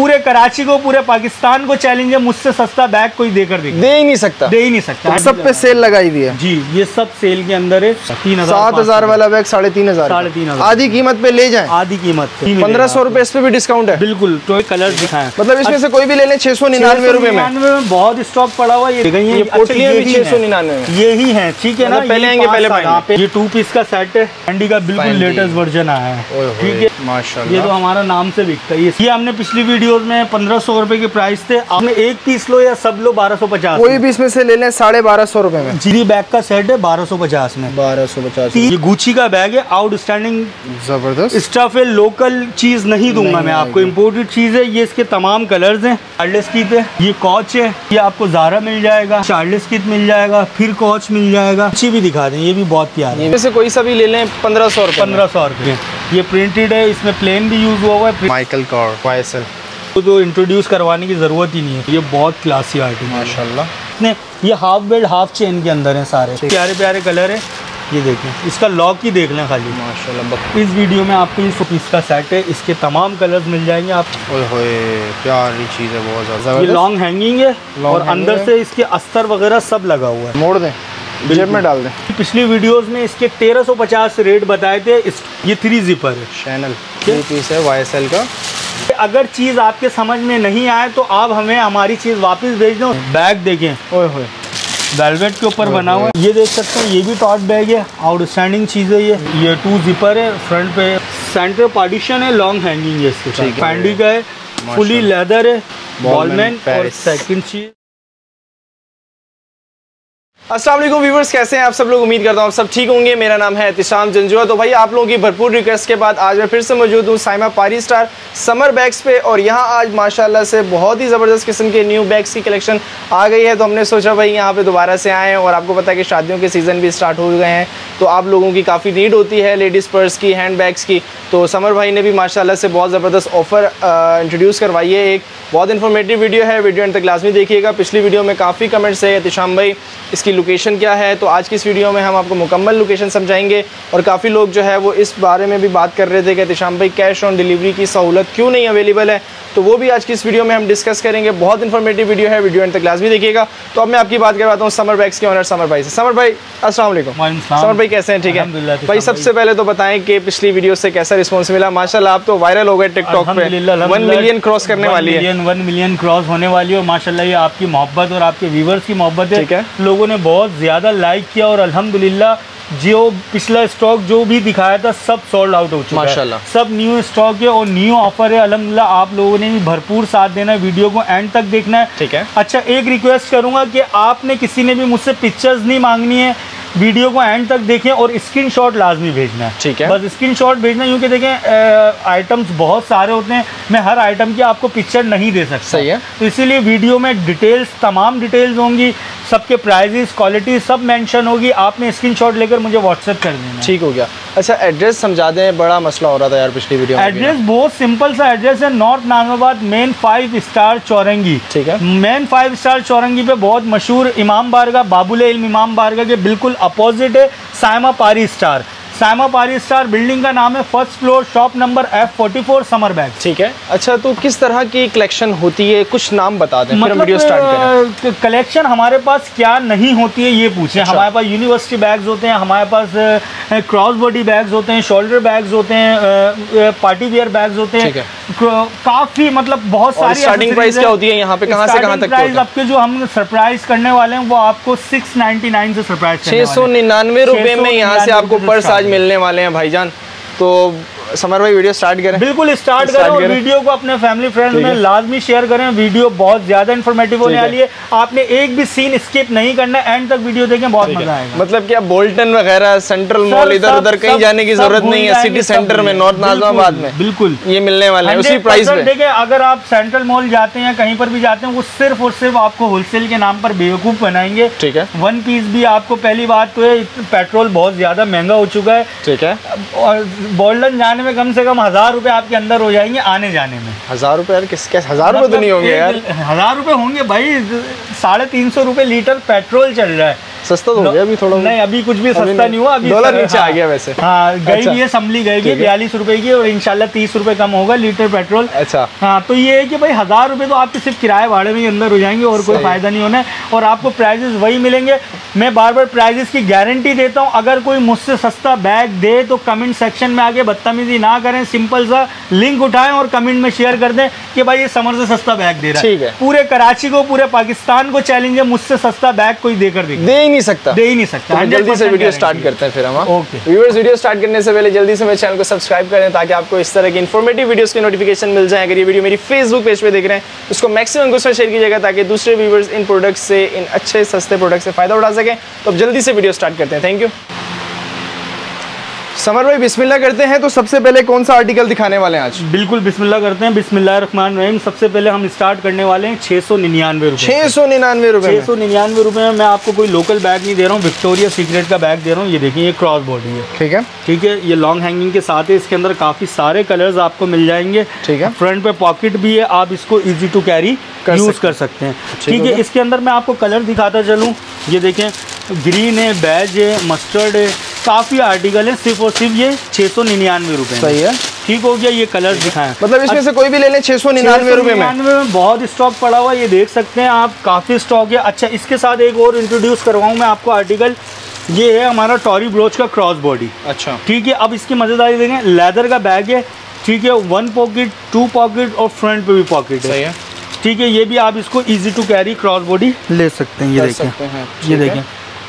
पूरे कराची को पूरे पाकिस्तान को चैलेंज है मुझसे सस्ता बैग कोई देकर दे दे ही नहीं सकता। दे ही नहीं सकता। सब पे सेल लगाई दी है। जी ये सब सेल के अंदर है तीन सात हज़ार वाला बैग साढ़े तीन हज़ार। साढ़े तीन हज़ार। आधी कीमत पे ले जाए। आधी कीमत पंद्रह सौ रूपए इस पे भी डिस्काउंट है। बिल्कुल तो कलर दिखाए। मतलब इसमें से कोई भी ले लें छह सौ निन्यानवे रूपए में। बहुत स्टॉक पड़ा हुआ ये छह सौ निन्यानवे में। ये ही है ठीक है ना? मतलब पहले आएँगे, पहले। यहाँ ये टू पीस का सेट है एंडी का बिल्कुल लेटेस्ट वर्जन आया है। ठीक है? माशा ये तो हमारा नाम से बिकता है। ये हमने पिछली वीडियोस में पंद्रह सौ रुपए के प्राइस थे। आपने एक पीस लो या सब लो बारह सौ पचास कोई भी इसमें से ले लें साढ़े बारह सौ रूपए में। जीरी बैग का सेट है बारह सौ पचास में। बारह सौ पचास ये गुची का बैग है आउटस्टैंडिंग ज़बरदस्त। स्टफ़ है लोकल चीज़ नहीं दूँगा मैं आपको इम्पोर्टेड चीज़ है ये इसके तमाम कलर है। चार्लेस कीत है ये कॉच है ये आपको जारा मिल जाएगा चार्लेस कीत मिल जाएगा फिर कॉच मिल जाएगा। अच्छी भी दिखा दें ये भी बहुत प्यार है। इनमें कोई सा भी ले लें पंद्रह सौ रूपए पंद्रह सौ रुपये ये प्रिंटेड है इसमें प्लेन भी यूज़ हुआ हुआ है। माइकल कॉर वाइसल तो, तो इंट्रोड्यूस करवाने की ज़रूरत ही नहीं है। ये बहुत क्लासी आर्टिकल है। माशाल्लाह। इसने ये हाफ़ बेल्ट हाफ़ चेन के अंदर है सारे। प्यारे प्यारे कलर है। ये देखें इसका लॉक ही देख लें खाली। माशाल्लाह इस वीडियो में आपको इस पीस का सेट है। इसके तमाम कलर्स मिल जाएँगे आप। प्यारी चीज़ है बहुत ज़्यादा। ये लॉन्ग हैंगिंग है Long और अंदर है। से इसके अस्तर वगैरह सब लगा हुआ है। मोड़ दें जेब में डाल दें। पिछली वीडियोस में इसके 1350 रेट बताए थे। इस ये थ्री जिपर है। चैनल ये पीस है वाई का। अगर चीज़ आपके समझ में नहीं आए तो आप हमें हमारी चीज़ वापस भेज दो बैग देखें। ओए होए। वेलवेट के ऊपर बना हुआ है। ये देख सकते हैं ये भी टॉट बैग है। आउटस्टैंडिंग चीज़ है ये। ये टू जिपर है फ्रंट पे। सेंटर पार्टीशन है लॉन्ग हैंगिंग है इसके का है फुली लेदर है बॉलमैन और सेकंड चीज़ वालेकुम व्यूवर्स कैसे हैं आप सब लोग? उम्मीद करता हूँ आप सब ठीक होंगे। मेरा नाम है एहतिशाम जंजुआ। तो भाई, आप लोगों की भरपूर रिक्वेस्ट के बाद आज मैं फिर से मौजूद हूँ साइमा पारी स्टार समर बैग्स पे। और यहाँ आज माशाल्लाह से बहुत ही ज़बरदस्त किस्म के न्यू बैग्स की कलेक्शन आ गई है। तो हमने सोचा भाई, यहाँ पे दोबारा से आएँ और आपको पता है कि शादियों के सीज़न भी स्टार्ट हो गए हैं। तो आप लोगों की काफ़ी नीड होती है लेडीज़ पर्स की हैंड बैग्स की। तो समर भाई ने भी माशाल्लाह से बहुत ज़बरदस्त ऑफ़र इंट्रोड्यूस करवाई है एक। बहुत इन्फॉर्मेटिव वीडियो है। वीडियो एंड तक लाजमी देखिएगा। पिछली वीडियो में काफ़ी कमेंट्स है एहतिशाम भाई। इसकी लोकेशन क्या है तो आज की इस वीडियो में हम आपको मुकम्मल लोकेशन समझाएँगे। और काफ़ी लोग जो है वो इस बारे में भी बात कर रहे थे कि एहतिशाम भाई कैश ऑन डिलीवरी की सहूलत क्यों नहीं अवेलेबल है? तो वो भी आज की इस वीडियो में हम डिस्कस करेंगे। बहुत इन्फॉर्मेटिव वीडियो है वीडियो एंड तक लाजमी देखिएगा। तो अब मैं आपकी बात करवाता हूँ समर बैग्स के ऑनर समर भाई से। समर भाई सलाम। समर भाई कैसे हैं? ठीक है? भाई सबसे पहले तो बताएँ कि पिछली वीडियो से कैसा रिस्पॉन्स मिला। माशाल्लाह आप तो वायरल हो गए टिकटॉक पे। वन मिलियन क्रॉस करने वाली है। वन मिलियन क्रॉस होने वाली है और माशाल्लाह ये आपकी मोहब्बत और आपके व्यूवर्स की मोहब्बत है। लोगों ने बहुत ज़्यादा लाइक किया और अल्हम्दुलिल्लाह जो पिछला स्टॉक जो भी दिखाया था सब सोल्ड आउट हो चुका है। सब न्यू स्टॉक है और न्यू ऑफ़र है। अल्हम्दुलिल्लाह आप लोगों ने भी भरपूर साथ देना है। वीडियो को एंड तक देखना है। ठीक है। अच्छा एक रिक्वेस्ट करूँगा कि आपने किसी ने भी मुझसे पिक्चर्स नहीं मांगनी है वीडियो को एंड तक देखें और स्क्रीन शॉट लाजमी भेजना है। ठीक है। बस स्क्रीन शॉट भेजना क्योंकि देखें आइटम्स बहुत सारे होते हैं। मैं हर आइटम की आपको पिक्चर नहीं दे सकता। सही है। तो इसीलिए वीडियो में डिटेल्स तमाम डिटेल्स होंगी। सबके प्राइजेस क्वालिटी सब मेंशन होगी। आपने स्क्रीनशॉट लेकर मुझे व्हाट्सएप कर देना ठीक हो गया। अच्छा एड्रेस समझा दें बड़ा मसला हो रहा था यार पिछली वीडियो में एड्रेस बहुत सिंपल सा एड्रेस है north Nanabad main five star Chaurangi ठीक है। मेन फाइव स्टार चौरंगी पे बहुत मशहूर इमाम बारगा बाबुल इल्म इमाम बारगा के बिल्कुल अपोजिट है सायमा पारी स्टार साइमा पारी स्टार बिल्डिंग का नाम है first floor shop number F forty four Samar bag. ठीक है। अच्छा तो किस तरह की कलेक्शन होती है? कुछ नाम बता दें हम वीडियो स्टार्ट करें। मतलब कलेक्शन हमारे पास क्या नहीं होती है ये पूछें। अच्छा। हमारे पास यूनिवर्सिटी बैग्स होते हैं हमारे पास क्रॉस बॉडी बैग्स होते हैं शोल्डर बैग्स होते हैं पार्टी वियर बैग्स होते हैं। काफ़ी मतलब बहुत सारी accessories price क्या होती है यहाँ पे? कहाँ से कहाँ तक हैं? आपके जो हम सरप्राइज़ करने वाले हैं वो आपको सिक्स नाइन्टी नाइन से सरप्राइज़ छः सौ निन्यानवे रुपये में यहाँ से आपको पर्स आज मिलने वाले हैं भाईजान। तो समर भाई वीडियो स्टार्ट करें। बिल्कुल स्टार्ट करें और वीडियो को अपने फैमिली फ्रेंड्स में लाजमी शेयर करें। वीडियो बहुत ज़्यादा इन्फॉर्मेटिव होने वाली है। आपने एक भी सीन स्किप नहीं करना एंड तक वीडियो देखें बहुत मज़ा आएगा। मतलब क्या बोल्टन वगैरह सेंट्रल मॉल इधर उधर कहीं जाने की ज़रूरत नहीं है। सिटी सेंटर में नॉर्थ नाजमाबाद में। बिल्कुल। ये मिलने वाले हैं उसी प्राइस पे देखिए अगर आप सेंट्रल मॉल जाते हैं कहीं पर भी जाते हैं वो सिर्फ़ और सिर्फ़ आपको होलसेल के नाम पर बेवकूफ़ बनाएँगे। ठीक है। वन पीस भी आपको पहली बात तो है पेट्रोल बहुत ज़्यादा महँगा हो चुका है। ठीक है। और गोल्डन जाने में कम से कम हज़ार रुपये आपके अंदर हो जाएँगे आने जाने में। हज़ार रुपए यार किस कैसे? हज़ार रुपए तो मतलब नहीं होंगे यार। हज़ार रुपए होंगे भाई साढ़े तीन सौ रुपए लीटर पेट्रोल चल रहा है। सस्ता तो हो गया अभी थोड़ा नहीं अभी कुछ भी सस्ता नहीं। हुआ अभी डॉलर नीचे आ हाँ। गया वैसे। हाँ गई अच्छा। भी है संभली गई भी है। बयालीस रुपए की और इंशाल्लाह तीस रुपए कम होगा लीटर पेट्रोल। अच्छा। हाँ तो ये है कि भाई हज़ार रुपए तो आपके सिर्फ़ किराए भाड़े में ही अंदर हो जाएँगे और कोई फ़ायदा नहीं होना है। और आपको प्राइजेस वही मिलेंगे। मैं बार बार प्राइजेस की गारंटी देता हूँ। अगर कोई मुझसे सस्ता बैग दे तो कमेंट सेक्शन में आगे बदतमीजी ना करें। सिंपल सा लिंक उठाएँ और कमेंट में शेयर कर दें कि भाई ये समर से सस्ता बैग दे रहा है। पूरे कराची को पूरे पाकिस्तान को चैलेंज है मुझसे सस्ता बैग कोई देकर दिखे। दे ही नहीं सकता। दे ही नहीं सकता। तो जल्दी से वीडियो स्टार्ट करते हैं फिर हम ओके। व्यूअर्स वीडियो स्टार्ट करने से पहले जल्दी से मेरे चैनल को सब्सक्राइब करें ताकि आपको इस तरह की इन्फॉर्मेटिव वीडियोस की नोटिफिकेशन मिल जाए। अगर ये वीडियो मेरी फेसबुक पेज पे देख रहे हैं उसको मैक्सिमम गुस्सा शेयर कीजिएगा ताकि दूसरे व्यूवर्स इन प्रोडक्ट से इन अच्छे सस्ते प्रोडक्ट से फ़ायदा उठा सकें। तो अब जल्दी से वीडियो स्टार्ट करते हैं। थैंक यू समर भाई बिस्मिल्लाह करते हैं तो सबसे पहले कौन सा आर्टिकल दिखाने वाले हैं आज? बिल्कुल बिस्मिल्लाह करते हैं। बिस्मिल्लाह रहमान रहीम सबसे पहले हम स्टार्ट करने वाले हैं छः सौ निन्यानवे रुपये छह सौ निन्यानवे रुपए छः सौ निन्यानवे रुपये में मैं आपको कोई लोकल बैग नहीं दे रहा हूँ विक्टोरिया सीक्रेट का बैग दे रहा हूँ। ये देखिए ये क्रॉस बॉडी है। ठीक है। ठीक है ये लॉन्ग हैंगिंग के साथ है इसके अंदर काफ़ी सारे कलर्स आपको मिल जाएँगे। ठीक है। फ्रंट पे पॉकेट भी है आप इसको ईजी टू कैरी यूज़ कर सकते हैं। ठीक है इसके अंदर मैं आपको कलर दिखाता चलूँ। ये देखें ग्रीन है बैज है मस्टर्ड है काफ़ी आर्टिकल है सिर्फ़ और सिर्फ़ ये छः सौ निन्यानवे रुपये सही है। ठीक हो गया ये कलर दिखाएँ। मतलब इसमें से कोई भी ले लें छह सौ निन्यानवे रुपए में। 699 में बहुत स्टॉक पड़ा हुआ ये देख सकते हैं आप काफ़ी स्टॉक है। अच्छा इसके साथ एक और इंट्रोड्यूस करवाऊँ मैं आपको आर्टिकल ये है हमारा टॉरी ब्रोच का क्रॉस बॉडी अच्छा। ठीक है अब इसकी मज़ेदारी देखें लेदर का बैग है ठीक है वन पॉकेट टू पॉकेट और फ्रंट पे भी पॉकेट है। है। ठीक है ये भी आप इसको easy to carry cross body ले सकते हैं ये देखें। ये देखें।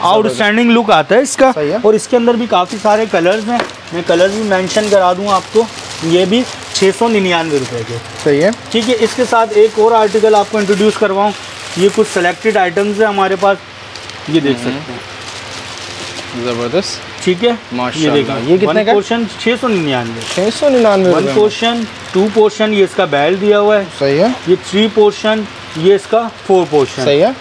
आउटस्टैंडिंग लुक आता है इसका। है। और इसके अंदर भी काफ़ी सारे कलर्स हैं। मैं कलर्स भी मेंशन करा दूँ आपको। ये भी छः सौ निन्यानवे रुपये के। सही है। ठीक है इसके साथ एक और आर्टिकल आपको इंट्रोड्यूस करवाऊँ। ये कुछ सेलेक्टेड आइटम्स हैं हमारे पास। ये देख हम्म। सकते हैं। ज़बरदस्त। ठीक है? ये। देखिए ये कितने का पोर्शन छः सौ निन्यानवे। छह सौ निन्यानवे वन पोर्शन टू पोर्शन ये इसका बैल दिया हुआ है। सही है। ये थ्री पोर्शन ये इसका फोर पोर्शन सही है।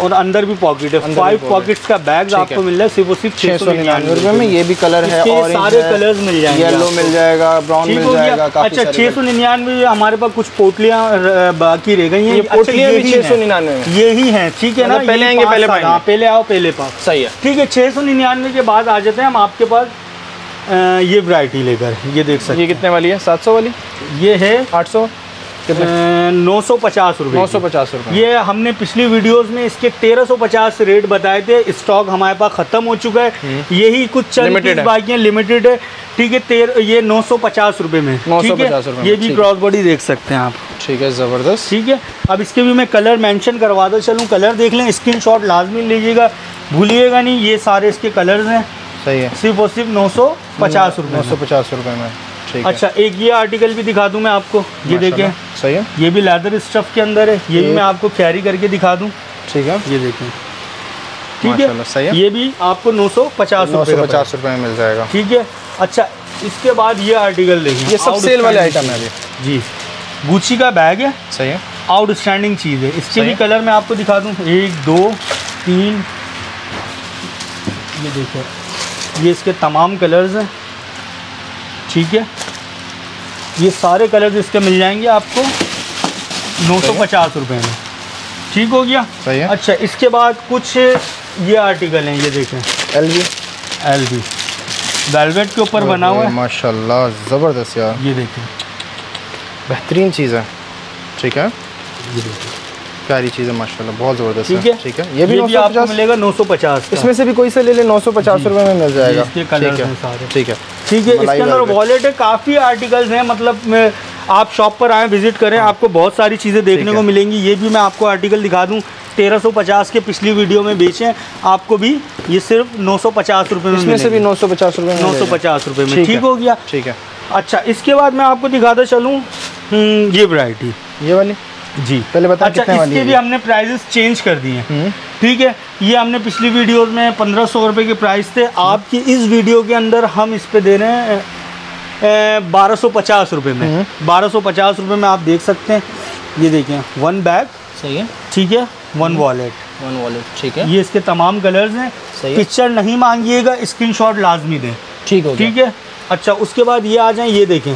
और अंदर भी पॉकेट है। फाइव। पॉकेट्स का बैग आपको मिल रहा है सिर्फ़ और सिर्फ़ छह सौ निन्यानवे रुपए में ये भी कलर है और सारे कलर्स मिल जाएँगे येलो मिल जाएगा ब्राउन मिल जाएगा अच्छा छह सौ निन्यानवे हमारे पास कुछ पोटलियाँ बाकी रह गई हैं। ये अच्छा, पोटलियाँ भी छह सौ निन्यानवे यही है ठीक है ना? मतलब पहले आएँगे, पहले हाँ। पहले आओ पहले पास। सही है। ठीक है छः सौ निन्यानवे के बाद आ जाते हैं हम आपके पास ये वैरायटी लेकर। ये देख सकते ये कितने वाली है? सात सौ वाली? ये है आठ सौ? नौ सौ पचास रुपये नौ सौ पचास रुपए। ये हमने पिछली वीडियोस में इसके 1350 रेट बताए थे। स्टॉक हमारे पास ख़त्म हो चुका है। यही कुछ चंद। बाकी हैं लिमिटेड है। ठीक है तेर ये 950 रुपए में। ठीक 950 रुपए है में, ये भी क्रॉस बॉडी देख सकते हैं आप। ठीक है ज़बरदस्त। ठीक है? अब इसके भी मैं कलर मेंशन करवाता चलूँ कलर देख लें। स्क्रीन शॉट लाजमी लीजिएगा। भूलिएगा नहीं ये सारे इसके कलर्स हैं। सही है। सिर्फ़ और सिर्फ़ नौ सौ पचास रुपये नौ सौ पचास रुपए में। अच्छा एक ये आर्टिकल भी दिखा दूँ मैं आपको। ये देखें। सही है। ये भी लेदर स्टफ़ के अंदर है। ये भी मैं आपको कैरी करके दिखा दूँ। ठीक है। ये देखें। ठीक माशाल्लाह, सही है। है। ये भी आपको नौ सौ पचास रुपये पचास रुपए में मिल जाएगा। ठीक है? अच्छा इसके बाद ये आर्टिकल देखिए ये सब सेल वाले आइटम है अभी। जी। गुची का बैग है। सही है। आउटस्टैंडिंग चीज़ है। इसके भी कलर मैं आपको दिखा दूँ। एक दो तीन। ये देखिए ये इसके तमाम कलर्स हैं। ठीक है? ये सारे कलर्स इसके मिल जाएँगे आपको नौ सौ पचास रुपये में। ठीक हो गया? सही है। अच्छा इसके बाद कुछ ये आर्टिकल हैं ये देखें। L G L B velvet के ऊपर बना हुआ है। माशाल्लाह ज़बरदस्त यार। ये देखें। बेहतरीन चीज़ है। ठीक है। ये देखें। प्यारी चीज़ है माशाल्लाह बहुत ज़बरदस्त ठीक है। ठीक है। ये भी नौ सौ आपको मिलेगा नौ सौ पचास इसमें से भी कोई से ले ले नौ सौ पचास रुपये में मिल जाएगा। ठीक है। ठीक है। ठीक है इसके अंदर वॉलेट है काफ़ी आर्टिकल्स हैं मतलब आप शॉप पर आए विज़िट करें आपको बहुत सारी चीज़ें देखने को मिलेंगी ये भी मैं आपको आर्टिकल दिखा दूँ तेरह सौ पचास के पिछली वीडियो में बेचे हैं आपको भी ये सिर्फ़ नौ सौ पचास रुपये में इसमें से भी नौ सौ पचास रुपये में नौ सौ पचास रुपये में ठीक ठीक हो। गया? ठीक है। अच्छा इसके बाद मैं आपको दिखाता चलूँ हम्म, ये वरायटी ये वाली? जी। पहले बता अच्छा कितने वाली इसके है भी हमने प्राइजेस चेंज कर दिए हैं। हम्म, ठीक है ये हमने पिछली वीडियो में पंद्रह सौ रुपये के प्राइस थे। आपकी इस वीडियो के अंदर हम इस पे दे रहे हैं बारह सौ पचास रुपये में। बारह सौ पचास रुपये में आप देख सकते हैं। ये देखें वन बैग सही है। ठीक है वन वॉलेट वन वॉलेट ठीक है। ये इसके तमाम कलर्स हैं। है। पिक्चर नहीं मांगिएगा स्क्रीन शॉट लाजमी दें। ठीक हो ठीक है? अच्छा उसके बाद ये आ जाए ये देखें।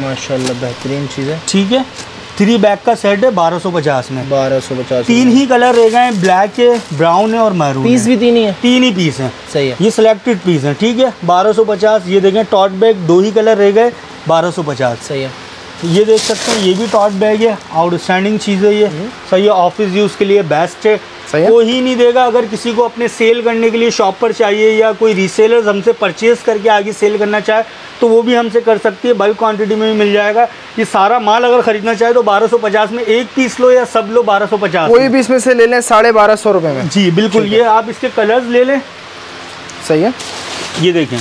माशाल्लाह बेहतरीन चीज़ है। ठीक है? थ्री बैग का सेट है बारह सौ पचास में। बारह सौ पचास तीन ही कलर रह गए ब्लैक है ब्राउन है और मैरून पीस भी तीन ही है। तीन ही पीस हैं। सही है। ये सिलेक्टेड पीस हैं ठीक है? बारह सौ पचास ये देखें टॉट बैग दो ही कलर रह गए बारह सौ पचास। सही है। ये देख सकते हैं ये भी टॉट बैग है आउटस्टैंडिंग चीज़ है ये। सही है ऑफ़िस यूज़ के लिए बेस्ट है। हम्म। सही है। कोई ही नहीं देगा। अगर किसी को अपने सेल करने के लिए शॉप पर चाहिए या कोई रीसेलर हमसे परचेज करके आगे सेल करना चाहे तो वो भी हमसे कर सकती है। बल्क क्वांटिटी में भी मिल जाएगा। ये सारा माल अगर खरीदना चाहे तो 1250 में एक पीस लो या सब लो 1250 कोई भी इसमें से ले लें साढ़े बारह सौ रुपये में। जी बिल्कुल। ये आप इसके कलर्स ले लें। सही है। ये देखें।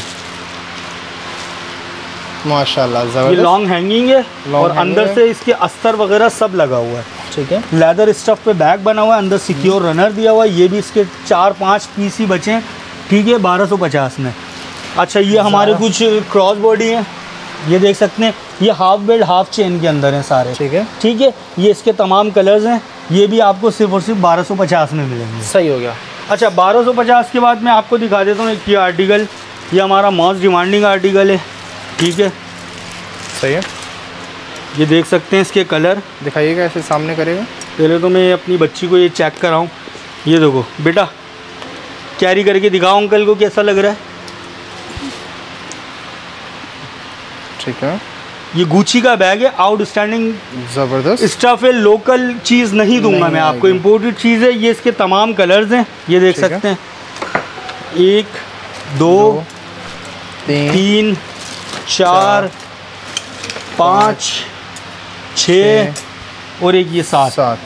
माशाल्लाह ये लॉन्ग हैंगिंग है Long और अंदर। से इसके अस्तर वगैरह सब लगा हुआ है। ठीक है। लेदर स्टफ़ पे बैग बना हुआ है अंदर सिक्योर रनर दिया हुआ है ये भी इसके चार पाँच पीस ही बचे हैं। ठीक है बारह सौ पचास में। अच्छा ये हमारे कुछ क्रॉस बॉडी हैं। ये देख सकते हैं ये हाफ़ बेल्ट हाफ़ चेन के अंदर हैं सारे। ठीक है। ठीक है ये इसके तमाम कलर्स हैं। ये भी आपको सिर्फ़ और सिर्फ़ बारह सौ पचास में मिलेंगे। सही हो गया। अच्छा बारह सौ पचास के बाद मैं आपको दिखा देता हूँ एक ये आर्टिकल ये हमारा मोस्ट डिमांडिंग आर्टिकल है। ठीक है? सही है। ये देख सकते हैं इसके कलर दिखाइएगा ऐसे सामने करेगा। पहले तो मैं अपनी बच्ची को ये चेक कराऊं। ये देखो बेटा कैरी करके दिखाओ अंकल को कैसा लग रहा है। ठीक है। ये गुची का बैग है आउटस्टैंडिंग ज़बरदस्त। स्टफ़ है लोकल चीज़ नहीं दूँगा नहीं मैं आपको इम्पोर्टेड चीज़ है ये इसके तमाम कलर्स हैं ये देख। सकते हैं। एक दो, दो तीन तीन चार पाँच छ और एक ये सात। सात।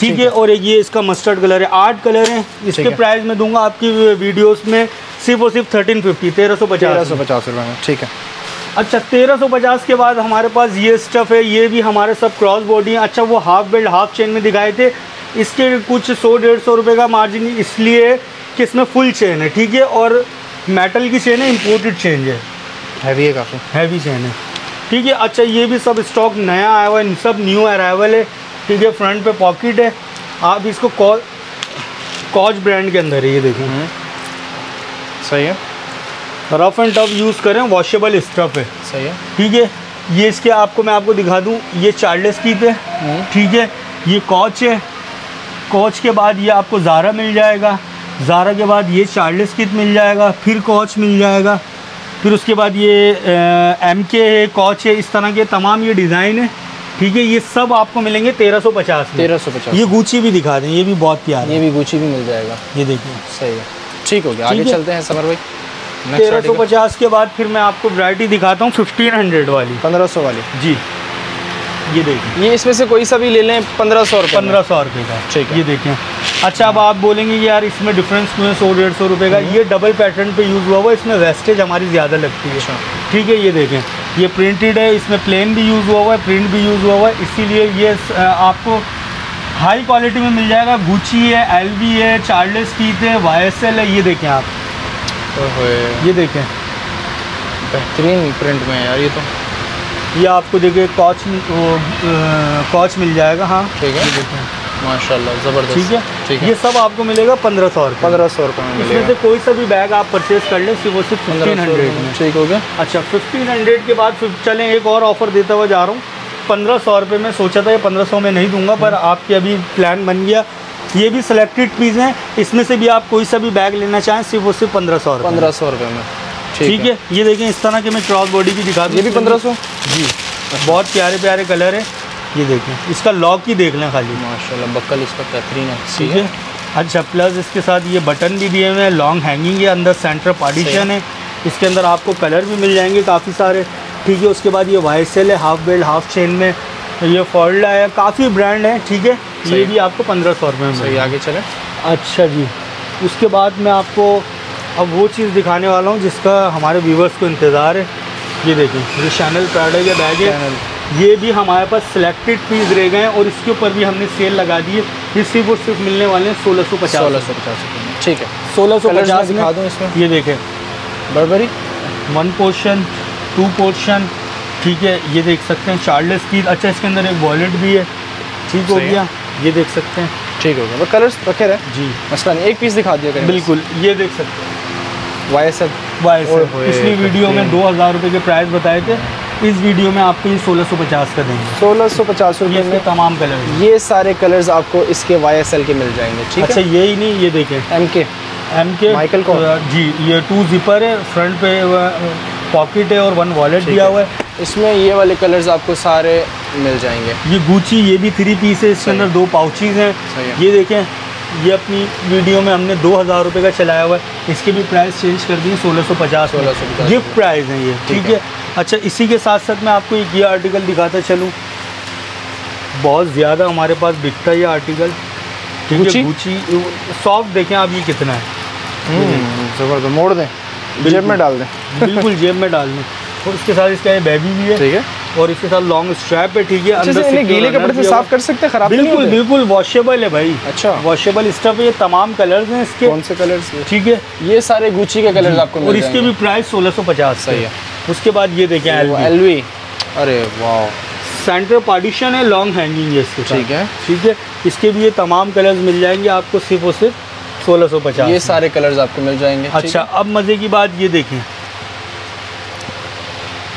ठीक है और एक ये इसका मस्टर्ड कलर है आठ कलर हैं। इसके। प्राइस में दूँगा आपकी वीडियोस में सिर्फ़ और सिर्फ़ थर्टीन फिफ्टी तेरह सौ पचास। तेरह सौ पचास रुपये में ठीक है। अच्छा तेरह सौ पचास के बाद हमारे पास ये स्टफ़ है ये भी हमारे सब क्रॉस बॉडी हैं। अच्छा वो हाफ़ बेल्ट हाफ़ चेन में दिखाए थे। इसके कुछ सौ डेढ़ सौ रुपये का मार्जिन इसलिए कि इसमें फुल चेन है ठीक है? और मेटल की चेन है इम्पोर्टेड चेन है। हैवी है काफ़ी। हैवी चेन है। ठीक है अच्छा ये भी सब स्टॉक नया आया हुआ है सब न्यू अराइवल है। ठीक है फ्रंट पे पॉकेट है। आप इसको कॉ कॉच ब्रांड के अंदर है ये देखिए सही है। रफ एंड टफ यूज़ करें वॉशेबल स्टफ़ है। सही है। ठीक है ये इसके आपको मैं आपको दिखा दूँ ये चार्लेस की पे। ठीक है ये कॉच है। कॉच के बाद ये आपको ज़ारा मिल जाएगा। ज़ारा के बाद ये चार्लेस किट मिल जाएगा फिर कॉच मिल जाएगा। फिर उसके बाद ये एम के है कॉच है इस तरह के तमाम ये डिज़ाइन है। ठीक है ये सब आपको मिलेंगे तेरह सौ पचास तेरह सौ पचास। ये गुची भी दिखा दें ये भी बहुत प्यार ये भी गुची भी मिल जाएगा। ये देखिए। सही है। ठीक हो गया। आगे चलते हैं समर भाई। तेरह सौ पचास के बाद फिर मैं आपको वरायटी दिखाता हूँ फिफ्टीन हंड्रेड वाली। पंद्रह सौ वाली। जी। ये देखिए ये इसमें से कोई सा भी ले लें पंद्रह सौ रुपये पंद्रह सौ रुपये का। ठीक है। ये देखें। अच्छा अब आप बोलेंगे कि यार इसमें डिफरेंस क्यों है सौ डेढ़ सौ रुपये का? हम्म। ये डबल पैटर्न पे यूज़ हुआ हुआ इसमें वेस्टेज हमारी ज़्यादा लगती है। अच्छा। ठीक है ये देखें। ये प्रिंटेड है इसमें प्लेन भी यूज़ हुआ हुआ है प्रिंट भी यूज़ हुआ हुआ है। इसीलिए ये आपको हाई क्वालिटी में मिल जाएगा। गुची है एल है चार्लेस कीथ है वाई है ये देखें आप। ये देखें। बेहतरीन प्रिंट में है यार ये तो। ये आपको देखिए कॉच कॉच मिल जाएगा हाँ। ठीक है। माशाल्लाह ज़बरदस्त। ठीक है? ठीक ये सब आपको मिलेगा पंद्रह सौ रुपये पंद्रह सौ रुपये में इसमें से कोई सा भी बैग आप परचेज कर लें सिर्फ़ वो सिर्फ़ फिफ्टीन हंड्रेड में। ठीक हो गया। अच्छा फिफ्टीन हंड्रेड के बाद फिर चलें एक और ऑफ़र देता हुआ जा रहा हूँ। पंद्रह सौ रुपये में सोचा था ये पंद्रह सौ में नहीं दूँगा पर आपके अभी प्लान बन गया। ये भी सिलेक्टेड पीस हैं। इसमें से भी आप कोई सा भी बैग लेना चाहें सिर्फ़ वो सिर्फ़ पंद्रह सौ पंद्रह सौ रुपये में। ठीक है। ये देखें इस तरह के मैं क्रॉस बॉडी भी दिखा दूँ ये भी पंद्रह सौ? जी बहुत प्यारे प्यारे कलर है। ये देखें इसका लॉक ही देख लें खाली। माशाल्लाह बक्कल इसका बेहतरीन है। ठीक है। अच्छा प्लस इसके साथ ये बटन भी दिए हुए हैं लॉन्ग हैंगिंग है अंदर सेंटर पार्टीशन है। इसके अंदर आपको कलर भी मिल जाएँगे काफ़ी सारे। ठीक है उसके बाद ये वाई सेल है हाफ़ बेल्ट हाफ़ चेन में ये फॉल्ड है। काफ़ी ब्रांड है ठीक है। ये भी आपको पंद्रह सौ रुपये में सही आगे चले। अच्छा जी उसके बाद मैं आपको अब वो चीज़ दिखाने वाला हूँ जिसका हमारे व्यूवर्स को इंतज़ार है। ये देखें ये चैनल प्राडा के बैग है। ये भी हमारे पास सिलेक्टेड पीस रह गए हैं और इसके ऊपर भी हमने सेल लगा दी है। ये सिर्फ़ और सिर्फ़ मिलने वाले हैं सोलह सौ पचास सोलह सौ पचास ठीक है। सोलह सौ पचास दिखा दूँ इसमें। ये देखें। Barbari? One portion two portion ठीक है ये देख सकते हैं। चार्लेस की अच्छा इसके अंदर एक वॉलेट भी है। ठीक हो गया ये देख सकते हैं। ठीक हो गया। वो कलर्स रखे रहे। जी। मसला एक पीस दिखा दिया बिल्कुल ये देख सकते हैं। वाई एस पिछली वीडियो में दो हज़ार रुपये के प्राइस बताए थे इस वीडियो में आपको ये सोलह सौ पचास का देंगे। सोलह सौ पचास ये रुपये में तमाम कलर ये सारे कलर्स आपको इसके वाई एस एल के मिल जाएँगे ठीक अच्छा है यही नहीं ये देखें। एम के एम के Michael कौन? जी ये टू जिपर है फ्रंट पे पॉकेट है और वन वॉलेट दिया हुआ है। इसमें ये वाले कलर्स आपको सारे मिल जाएँगे। ये गुची ये भी थ्री पीस है इसके अंदर दो पाउचीज हैं। है। ये देखें ये अपनी वीडियो में हमने दो हज़ार रुपये का चलाया हुआ है। इसके भी प्राइस चेंज कर दिए सोलह सौ पचास सोलह सौ गिफ्ट प्राइस है ये ठीक है। अच्छा इसी के साथ साथ मैं आपको एक ये आर्टिकल दिखाता चलूँ। बहुत ज़्यादा हमारे पास बिकता है ये आर्टिकल ठीक है गुची सॉफ्ट देखें आप ये कितना है। हम्म, ज़बरदस्त मोड़ दें। जेब में डाल दें। बिल्कुल जेब में डालने और उसके साथ इसका ये बेबी भी है। ठीक है। और इसके साथ लॉन्ग स्ट्रैप है ठीक है अच्छे secure गीले कपड़े से साफ़ कर सकते हैं खराब तो नहीं बिल्कुल बिल्कुल वॉशेबल है भाई। अच्छा। वॉशेबल स्टफ़ है ये तमाम कलर्स हैं इसके। कौन से कलर्स ठीक है। ये सारे गुची के कलर्स आपको और इसके भी प्राइस सोलह सौ पचास सही है। उसके बाद ये देखें एल एल अरे वाह सेंटर पार्टीशन है लॉन्ग हैंगिंग है इसके ठीक है। ठीक है। इसके भी ये तमाम कलर्स मिल जाएँगे आपको सिर्फ़ और सिर्फ़ सोलह सौ पचास। ये सारे कलर्स आपको मिल जाएँगे अच्छा अब मज़े की बात ये देखें?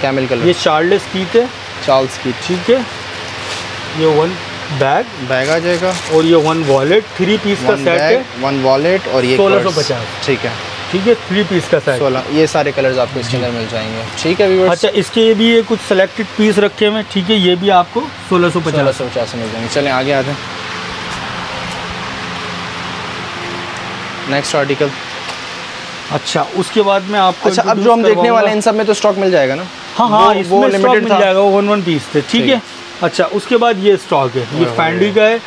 Camel colour. ये चार्लेस कीट है। चार्ल्स की ठीक है। ये वन बैग बैग आ जाएगा। और ये वन वॉलेट थ्री पीस का सेट है। वन वॉलेट और ये 1650 पर्स। ठीक है। ठीक है थ्री पीस का सेट सोलह ये सारे कलर्स आपको इसके अंदर मिल जाएँगे। ठीक है व्यूअर्स अच्छा इसके भी ये कुछ सेलेक्टेड पीस रखे हुए हैं। ठीक है ये भी आपको सोलह सौ सोलह पचास सौ पचास मिल जाएँगे। चलें आगे आते हैं। नेक्स्ट आर्टिकल अच्छा उसके बाद में आपको अच्छा अब जो हम देखने वाले हैं इन सब में तो स्टॉक मिल जाएगा ना? हाँ हाँ वो- इसमें स्टॉक मिल जाएगा वो वन वन पीस थे ठीक है? अच्छा उसके बाद ये स्टॉक है ये फैंडी का है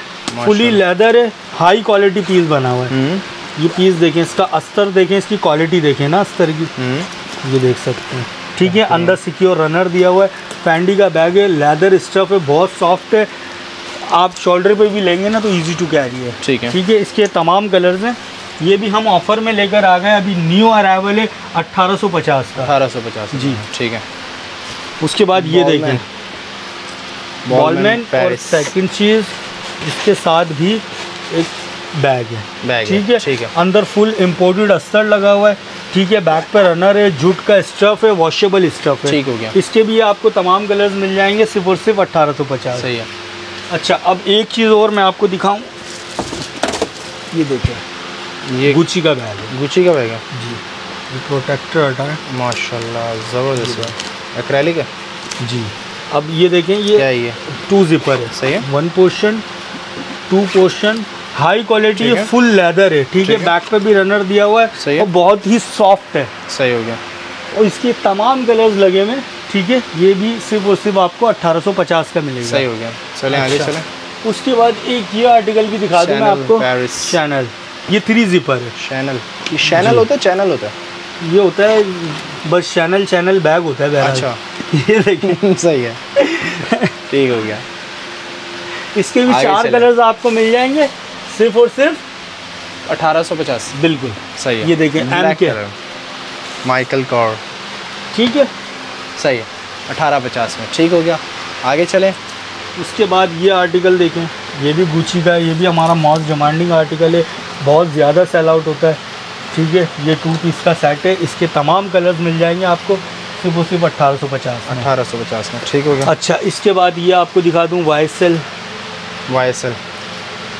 फुली लेदर है हाई क्वालिटी पीस बना हुआ है। हम्म। ये पीस देखें इसका अस्तर देखें इसकी क्वालिटी देखें ना अस्तर की। हम्म। ये देख सकते हैं। ठीक है अंदर सिक्योर रनर दिया हुआ है फैंडी का बैग है लेदर स्टफ़ है बहुत सॉफ्ट है। आप शोल्डर पे भी लेंगे ना तो इजी टू कैरी है। ठीक है। ठीक है इसके तमाम कलर्स हैं। ये भी हम ऑफ़र में लेकर आ गए अभी न्यू अराइवल है 1850 का। अठारह सौ पचास। जी। ठीक है। उसके बाद ये Ballman। देखें। बॉलमैन और सेकंड चीज़ इसके साथ भी एक बैग है। बैग ठीक है? ठीक है। अंदर फुल इम्पोर्टेड अस्तर लगा हुआ है। ठीक है? बैक पे रनर है जूट का स्टफ़ है वॉशेबल स्टफ़ है। ठीक हो गया। इसके भी आपको तमाम कलर्स मिल जाएँगे सिर्फ़ और सिर्फ़ अट्ठारह सौ पचास। सही है। अच्छा अब एक चीज़ और मैं आपको दिखाऊँ। ये देखिए ये गुची का बैग है। गुची का बैग है? जी। ये प्रोटेक्टर हटा है। माशाल्लाह ज़बरदस्त एक्रेलिक है? जी। अब ये देखें ये है ये? टू जिपर है। सही है? One portion two portion high quality है है। फुल लेदर है ठीक है? बैक पे भी रनर दिया हुआ है सही है। और बहुत ही सॉफ्ट है। सही हो गया। और इसके तमाम कलर्स लगे हुए ठीक है? ये भी सिर्फ़ और सिर्फ़ आपको 1850 का मिलेगा। सही हो गया। चलें आगे अच्छा। चलें। उसके बाद एक ये आर्टिकल भी दिखा दूँ मैं आपको। चैनल ये थ्री जिपर है। चैनल ये चैनल होता है चैनल होता है? ये होता है बस चैनल चैनल बैग होता है। अच्छा। ये देखिए। सही है। ठीक हो गया। इसके भी चार कलर्स आपको मिल जाएँगे सिर्फ़ और सिर्फ़? अठारह सौ पचास। बिल्कुल। सही है। ये देखें, Black के। माइकल कॉर ठीक है? सही है। अठारह पचास में। ठीक हो गया। आगे चलें। उसके बाद ये आर्टिकल देखें। ये भी गुची का है ये भी हमारा मॉस्ट डिमांडिंग आर्टिकल है। बहुत ज़्यादा सेल आउट होता है। ठीक है ये टू पीस का सेट है इसके तमाम कलर्स मिल जाएँगे आपको सिर्फ़ और सिर्फ़ अट्ठारह सौ पचास अठारह सौ पचास में ठीक हो गया। अच्छा इसके बाद ये आपको दिखा दूँ YSL Y S L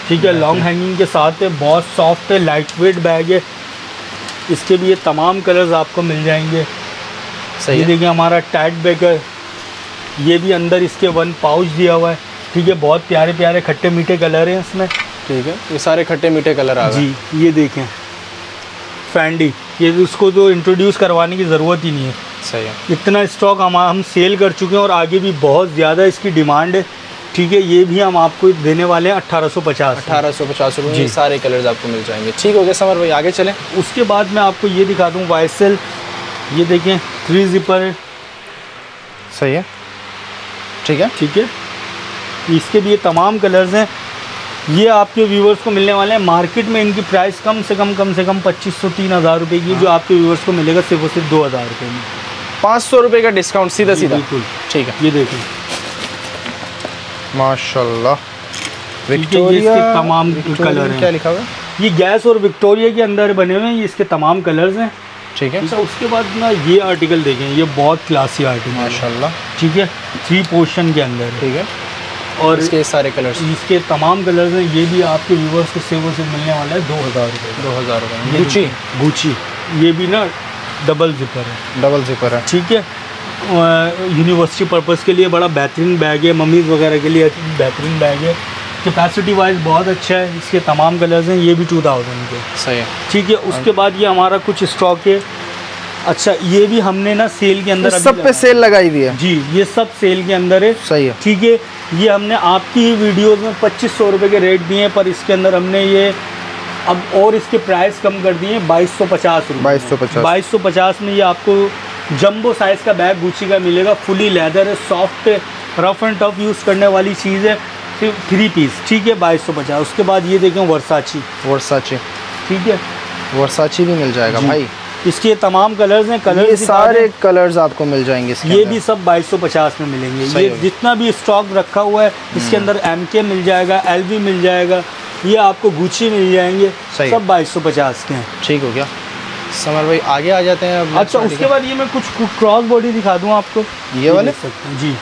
ठीक है लॉन्ग हैंगिंग के साथ है बहुत सॉफ्ट है लाइट वेट बैग है। इसके भी ये तमाम कलर्स आपको मिल जाएँगे। सही ये देखिए हमारा टैट बैग है। ये भी अंदर इसके वन पाउच दिया हुआ है। ठीक है बहुत प्यारे प्यारे खट्टे मीठे कलर हैं इसमें। ठीक है ये सारे खट्टे मीठे कलर आ गए। जी ये देखें। फैंडी ये उसको तो इंट्रोड्यूस करवाने की ज़रूरत ही नहीं है। सही है। इतना स्टॉक हम हम सेल कर चुके हैं और आगे भी बहुत ज़्यादा इसकी डिमांड है। ठीक है ये भी हम आपको देने वाले हैं अट्ठारह सौ पचास। अठारह सौ पचास रुपये सारे कलर्स आपको मिल जाएँगे। ठीक हो गया समर भाई आगे चलें। उसके बाद मैं आपको ये दिखा दूँ वाइसेल ये देखें थ्री जिपर सही है। ठीक है। ठीक है। इसके भी ये तमाम कलर्स हैं। ये आपके व्यूवर्स को मिलने वाले हैं। मार्केट में इनकी प्राइस कम से कम कम से कम पच्चीस सौ तीन हज़ार रुपये की है, जो आपके व्यूवर्स को मिलेगा सिर्फ़ और सिर्फ़ दो हज़ार रुपये में। पाँच सौ रुपये का डिस्काउंट सीधा सीधा बिल्कुल। ठीक है। ये देखें। माशाल्लाह। विक्टोरिया तमाम कलर हैं। क्या लिखा हुआ है? ये गैस और विक्टोरिया के अंदर बने हुए हैं। ये इसके तमाम कलर्स हैं। ठीक है। अच्छा उसके बाद ना ये आर्टिकल देखें। ये बहुत क्लासी आर्टिकल माशाल्लाह। ठीक है? थ्री पोर्शन के अंदर ठीक है। और इसके सारे कलर्स इसके तमाम कलर्स हैं ये भी आपके व्यूवर्स को सेवो से मिलने वाला है दो हज़ार रुपये दो हज़ार रुपये गुची गुची ये भी ना डबल जिपर है। डबल जिपर है। ठीक है? यूनिवर्सिटी पर्पज़ के लिए बड़ा बेहतरीन बैग है मम्मीज़ वगैरह के लिए बेहतरीन बैग है। कैपेसिटी वाइज बहुत अच्छा है इसके तमाम कलर्स हैं ये भी टू थाउज़ेंड के। सही है। ठीक है उसके बाद ये हमारा कुछ स्टॉक है अच्छा ये भी हमने ना सेल के अंदर सब पे सेल लगाई हुई है। जी ये सब सेल के अंदर है। सही है। ठीक है ये हमने आपकी ही वीडियोस में पच्चीस सौ रुपये के रेट दिए हैं पर इसके अंदर हमने ये अब और इसके प्राइस कम कर दिए हैं बाईस सौ पचास रुपये 2250 बाईस सौ पचास में ये आपको जंबो साइज़ का बैग गुची का मिलेगा फुली लेदर है soft rough and tough use करने वाली चीज़ है सिर्फ़ थ्री पीस। ठीक है बाईस सौ पचास। उसके बाद ये देखें वर्साची। वर्साची। ठीक है। वर्साची भी मिल जाएगा भाई। इसके तमाम कलर्स हैं कलर ये सारे कलर्स आपको मिल जाएँगे इसके ये। भी सब बाईस सौ पचास में मिलेंगे। ये जितना भी स्टॉक रखा हुआ है इसके अंदर एम के मिल जाएगा एल मिल जाएगा ये आपको गुची मिल जाएँगे सब बाईस सौ पचास के हैं। ठीक हो गया। समर भाई आगे आ जाते हैं अब अच्छा उसके बाद ये मैं कुछ क्रॉस बॉडी दिखा दूँ आपको। ये वाले? जी।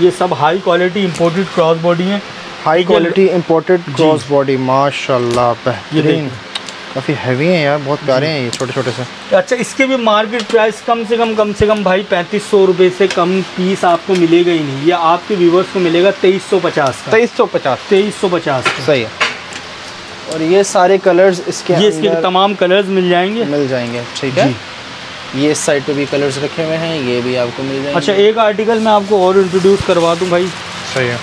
ये सब high quality imported cross body हैं। High quality imported cross body माशाल्लाह बेहतरीन। काफ़ी हैवी हैं यार बहुत प्यारे हैं ये छोटे छोटे से। अच्छा इसके भी मार्केट प्राइस कम से कम कम से कम भाई पैंतीस सौ रुपये से कम पीस आपको मिलेगा ही नहीं। ये आपके व्यूवर्स को मिलेगा तेईस सौ पचास तेईस सौ पचास। तेईस सौ पचास सही है। और ये सारे कलर्स इसके ये इसके तमाम कलर्स मिल जाएँगे? मिल जाएँगे ठीक है। ये इस साइड पे भी कलर्स रखे हुए हैं ये भी आपको मिल जाएँगे। अच्छा एक आर्टिकल मैं आपको और इंट्रोड्यूस करवा दूँ भाई। सही है।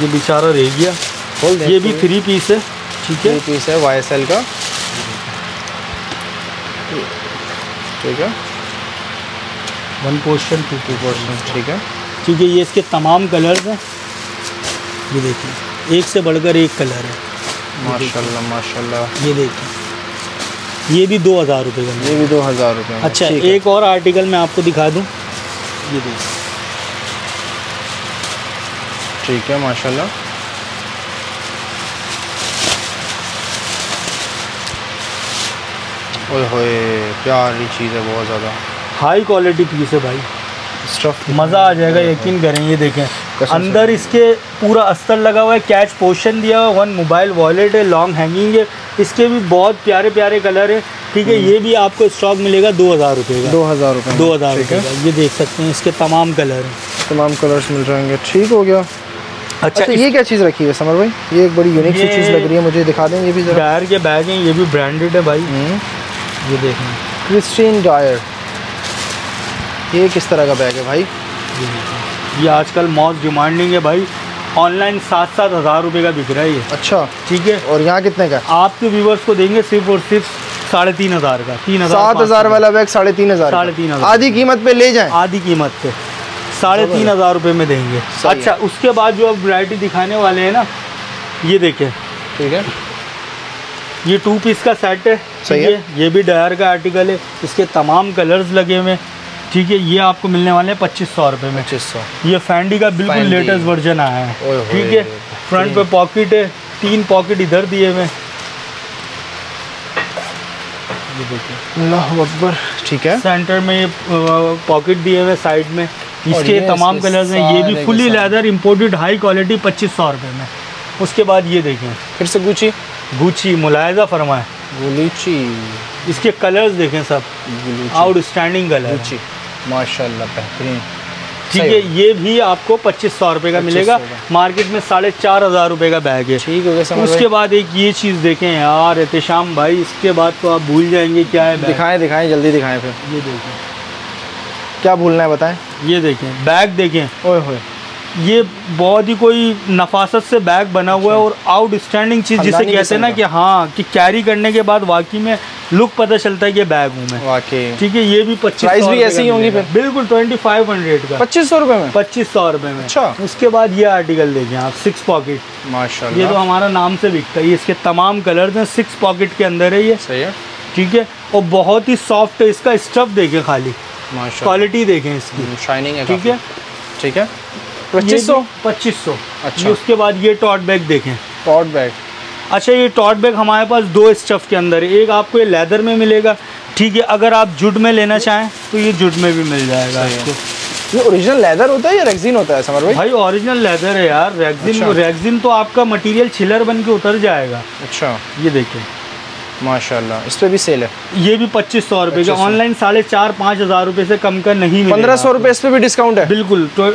ये बेचारा रह गया। ये भी थ्री पीस है। ठीक है। पीस है वाई एस एल का। ठीक है। One portion two two percent ठीक है। ठीक है ये इसके तमाम कलर्स हैं। ये देखिए एक से बढ़कर एक कलर है। माशाल्लाह माशाल्लाह। ये देखिए। ये भी दो हज़ार रुपये का ये भी दो हज़ार रुपये अच्छा एक और आर्टिकल मैं आपको दिखा दूँ। ये देखिए। ठीक है माशाल्लाह। ओए प्यारी चीज़ है बहुत ज़्यादा। हाई क्वालिटी पीस है भाई। स्टफ़ मज़ा आ जाएगा यकीन करें ये देखें। अंदर इसके पूरा अस्तर लगा हुआ है कैच पोर्शन दिया हुआ वन मोबाइल वॉलेट है लॉन्ग हैंगिंग है। इसके भी बहुत प्यारे प्यारे कलर है। ठीक है ये भी आपको स्टॉक मिलेगा दो हज़ार रुपये का। दो हज़ार रुपये दो हज़ार रुपये का ये देख सकते हैं इसके तमाम कलर हैं। तमाम कलर्स मिल जाएँगे। ठीक हो गया। अच्छा अच्छा ये क्या चीज़ रखी है समर भाई? ये एक बड़ी यूनिक सी चीज़ लग रही है मुझे दिखा दें ये भी टायर के बैग हैं ये भी ब्रांडेड है भाई। हम्म, ये देखें क्रिस्टीन डायर ये किस तरह का बैग है भाई? ये देखें ये आजकल मॉस डिमांडिंग है भाई। ऑनलाइन सात सात हज़ार रुपये का बिक रहा है ये। अच्छा। ठीक है? और यहाँ कितने का? आपके व्यूवर्स को देंगे सिर्फ़ और सिर्फ़ साढ़े तीन हज़ार का। तीन हज़ार सात हज़ार वाला बैग साढ़े तीन हज़ार साढ़े तीन हज़ार। आधी कीमत पे ले जाएँ। आधी कीमत पे। साढ़े तीन हज़ार रुपये में देंगे। अच्छा उसके बाद जो अब वैरायटी दिखाने वाले हैं ना ये देखें। ठीक है। ये टू पीस का सेट है। सही ठीक है। ये भी डायर का आर्टिकल है। इसके तमाम कलर्स लगे हुए हैं। ठीक है ये आपको मिलने वाले हैं पच्चीस सौ रुपये में। पच्चीस सौ। ये फैंडी का बिल्कुल लेटेस्ट वर्जन आया है। ठीक है फ्रंट पे पॉकेट है तीन पॉकेट इधर दिए हुए ये देखिए। अकबर। ठीक है। सेंटर में ये पॉकेट दिए हुए साइड में। इसके तमाम कलर्स हैं। ये भी fully leather imported high quality पच्चीस सौ रुपये में। उसके बाद ये देखें। फिर से गुची गुची मुलायजा फरमाए। गुलीची इसके कलर्स देखें सब। आउटस्टैंडिंग कलर गुची माशाल्लाह बेहतरीन। ठीक है ये भी आपको पच्चीस सौ रुपये का मिलेगा। मार्केट में साढ़े चार हज़ार रुपये का बैग है। ठीक है उसके बाद एक ये चीज़ देखें यार एहतशाम भाई इसके बाद तो आप भूल जाएँगे क्या है दिखाएँ दिखाएँ जल्दी दिखाएँ फिर। ये देखें। क्या भूलना है बताएँ? ये देखें बैग देखें। ओए होए। ये बहुत ही कोई नफासत से बैग बना हुआ है और आउटस्टैंडिंग चीज़ जिसे कहते हैं ना कि हाँ कि कैरी करने के बाद वाकई में लुक पता चलता है कि बैग हूँ मैं। वाकई। ठीक है ये भी पच्चीस भी ऐसी ही होंगी बिल्कुल ट्वेंटी फाइव हंड्रेड का। पच्चीस सौ रुपये में? पच्चीस सौ रुपये में। अच्छा। उसके बाद ये आर्टिकल देखें आप सिक्स पॉकेट माशा ये तो हमारा नाम से बिकता है। इसके तमाम कलर्स हैं सिक्स पॉकेट के अंदर है ये। सही है। ठीक है और बहुत ही सॉफ्ट है। इसका स्टफ़ देखें खाली। क्वालिटी देखें इसकी। शाइनिंग है ठीक है। ठीक है। पच्चीस सौ? पच्चीस सौ। अच्छा। उसके बाद ये टॉट बैग देखें। टॉट बैग अच्छा ये टॉट बैग हमारे पास दो स्टफ़ के अंदर है। एक आपको ये लेदर में मिलेगा। ठीक है अगर आप जुट में लेना चाहें तो ये जुट में भी मिल जाएगा आपको। ये ओरिजिनल लेदर होता है या रेक्सिन होता है समर भाई? भाई ओरिजिनल लेदर है यार। रेक्सिन अच्छा। रेक्सिन तो आपका मटेरियल छिलर बन के उतर जाएगा। अच्छा। ये देखिए माशाल्लाह। इस पे भी सेल है। ये भी पच्चीस सौ रुपये का। ऑनलाइन साढ़े चार पाँच हज़ार रुपये से कम का नहीं पंद्रह सौ रुपये इस पे भी डिस्काउंट है। बिल्कुल। तो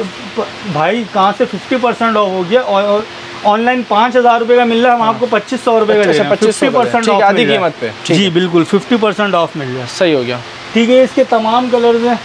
भाई कहाँ से फिफ्टी परसेंट ऑफ़ हो गया? और ऑनलाइन पाँच हज़ार रुपये का मिल रहा है हम आपको पच्चीस सौ रुपये का अच्छा, दे रहे हैं। 2500 का दे रहे हैं। 50% ठीक है, ऑफ़ आधी है। कीमत पे, जी बिल्कुल फिफ्टी परसेंट ऑफ़ मिल रहा है। सही हो गया। ठीक है इसके तमाम कलर्स हैं।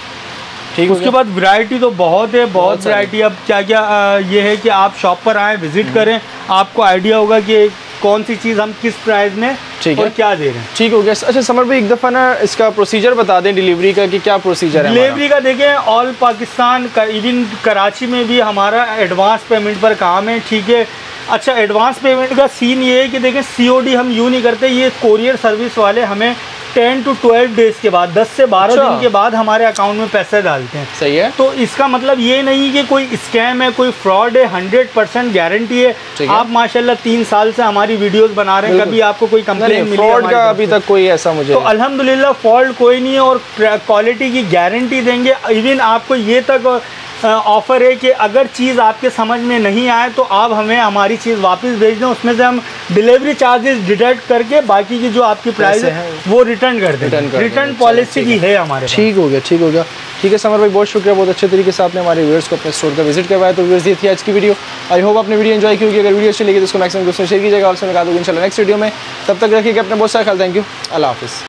ठीक उसके बाद वैरायटी तो बहुत है बहुत वैरायटी अब क्या क्या ये है कि आप शॉप पर आएँ विज़िट हम्म। करें। आपको आइडिया होगा कि कौन सी चीज़ हम किस प्राइस में ठीक है। क्या दे रहे हैं? ठीक हो गया। अच्छा समर भाई एक दफ़ा ना इसका प्रोसीजर बता दें डिलीवरी का कि क्या प्रोसीजर है डिलीवरी का देखें ऑल पाकिस्तान का इवन कराची में भी हमारा एडवांस पेमेंट पर काम है ठीक है? अच्छा एडवांस पेमेंट का सीन ये है कि देखें सीओडी हम यूँ नहीं करते ये कोरियर सर्विस वाले हमें टेन टू ट्वेल्व डेज़ के बाद दस से बारह अच्छा। दिन के बाद हमारे अकाउंट में पैसे डालते हैं। सही है। तो इसका मतलब ये नहीं कि कोई स्कैम है कोई फ्रॉड है हंड्रेड परसेंट गारंटी है। आप माशाल्लाह तीन साल से हमारी वीडियोस बना रहे हैं कभी आपको कोई कंप्लेन मिली फ्रॉड का अभी तक कोई ऐसा मुझे तो अल्हम्दुलिल्लाह फॉल्ट कोई नहीं है और क्वालिटी की गारंटी देंगे। इवन आपको ये तक ऑफ़र है कि अगर चीज़ आपके समझ में नहीं आए तो आप हमें हमारी चीज़ वापस भेज दें उसमें से हम डिलीवरी चार्जेस डिडक्ट करके बाकी की जो आपकी प्राइस है वो रिटर्न कर दें रिटर्न देंगे। रिटर्न पॉलिसी भी है। हमारे ठीक हो गया ठीक हो गया। ठीक है समर भाई बहुत शुक्रिया बहुत अच्छे तरीके से आपने हमारे व्यूअर्स को अपने स्टोर का विज़िट करवाया तो व्यूअर्स ये थी आज की वीडियो आई होप आपने वीडियो एंजॉय की होगी। अगर वीडियो अच्छी लगी तो उसको मैक्सिमम दोस्तों शेयर कीजिएगा। आपसे मैं कहा दूँ इंशाल्लाह नेक्स्ट वीडियो में। तब तक रखिएगा अपने बहुत सारा ख्याल। थैंक यू अल्लाह हाफिज़।